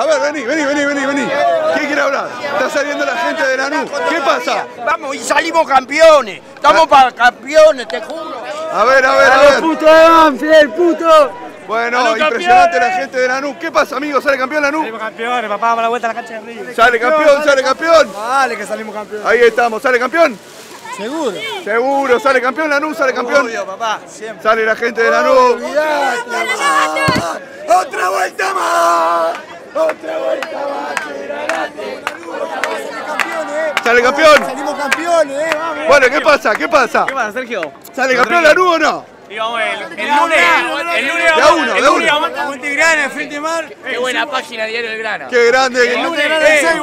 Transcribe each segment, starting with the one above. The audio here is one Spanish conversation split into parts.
A ver, vení, vení, vení, vení, vení. ¿Quién quiere hablar? Está saliendo la gente de Lanús. ¿Qué pasa? Vamos, y salimos campeones. Estamos para campeones, te juro. A ver, a ver, a ver. puto de Banfield, puto! Bueno, impresionante la gente de Lanús. ¿Qué pasa, amigo? ¿Sale campeón Lanús? Salimos campeones, papá, vamos a la vuelta a la cancha de Río. Sale campeón, sale campeón. Dale que salimos campeones. Ahí estamos, ¿sale campeón? Seguro. Seguro, sale campeón Lanús, sale campeón. Obvio, papá, siempre. Sale la gente de Lanús. ¡Otra vuelta más! ¡Otra vuelta más! Sale campeón. Salimos campeones, eh, vamos. Bueno, ¿qué pasa? ¿Qué pasa? ¿Qué pasa, Sergio? ¿Sale campeón Lanús o no? Y vamos el, el lunes, el lunes a vamos, uno, el lunes vamos- Monte Grande, frente mar. Qué buena página Diario del Grano. Qué grande. El lunes, eh, el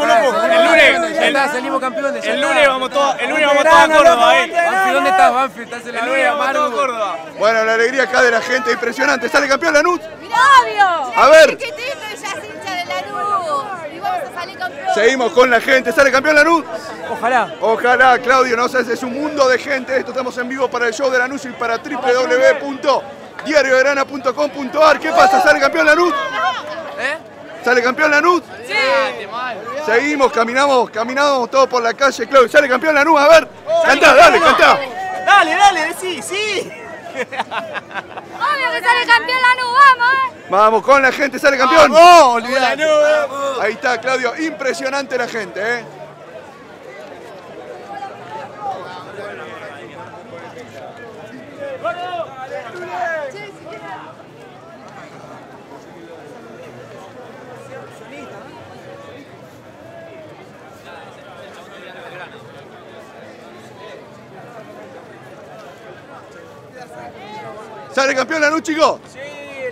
lunes, el, salimos campeones. el lunes vamos todos, el lunes vamos todos a Córdoba ahí. Banfield, ¿dónde estás, Banfield? Estás en El lunes vamos todos a Córdoba. Bueno, la alegría acá de la gente, impresionante. ¿Sale campeón Lanús? ¡Mirá, obvio! A ver. Seguimos con la gente. ¿Sale campeón Lanús? Ojalá. Ojalá, Claudio, no sé, es un mundo de gente. Esto estamos en vivo para el show de Lanús y para www.diarioverana.com.ar. ¿Qué pasa? ¿Sale campeón Lanús? ¿Eh? ¿Sale campeón Lanús? Sí. Seguimos, caminamos, caminamos todos por la calle, Claudio. ¿Sale campeón Lanús? A ver, cantá, dale, cantá. Dale, dale, sí, sí. Obvio que sale campeón la luz, vamos, con la gente, ¿sale campeón? ¡No, olvidate! Ahí está, Claudio, impresionante la gente, ¿eh? ¿Sale campeón Lanús, chicos? Sí,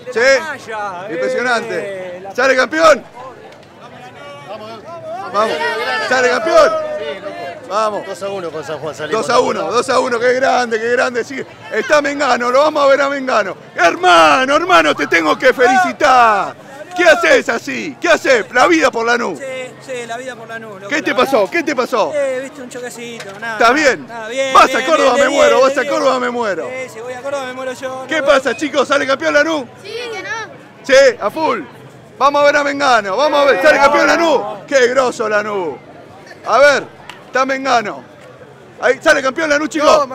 de Sí, la malla. impresionante. eh, la- ¿Sale campeón? Vamos. ¿Sale campeón? Vamos. 2 a 1 con San Juan salimos. 2 a 1, 2 a 1, qué grande, qué grande. Sí, está Mengano, lo vamos a ver a Mengano. Hermano, hermano, te tengo que felicitar. ¿Qué haces así? ¿Qué haces? La vida por Lanús. Sí, sí, la vida por la nube. ¿Qué te pasó? ¿Qué te pasó? Eh, viste un choquecito, nada. ¿Estás bien? Nada, bien. Vas bien, a Córdoba, bien, me bien, muero. bien, Vas a bien. Córdoba, me muero. Sí, si voy a Córdoba me muero yo. ¿Qué no. pasa, chicos? ¿Sale campeón Lanús? Sí, que no. Sí, a full. Vamos a ver a Mengano, vamos a ver. ¿Sale campeón Lanús? Qué grosso Lanús. A ver, está Mengano. Ahí, ¿sale campeón Lanús, chicos?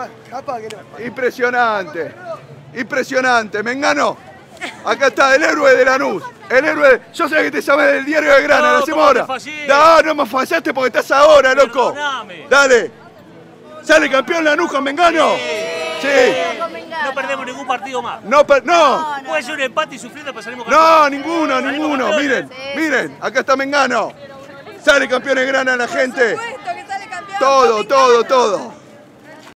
Impresionante. Impresionante. Mengano. Acá está el héroe de Lanús. El héroe. Yo sé que te llamé del diario de Grana, No, lo hacemos ¿cómo te ahora. No, no me fallaste porque estás ahora, loco. Dale. ¿Sale campeón Lanús con Mengano? Sí. No perdemos ningún partido más. No, per- no. Puede ser un empate y sufriendo, pero salimos No, campeones. ninguno, Salimos ninguno. campeones. Miren, miren, acá está Mengano. Sale campeón de grana la gente. Puesto que sale campeón. Todo, todo, todo.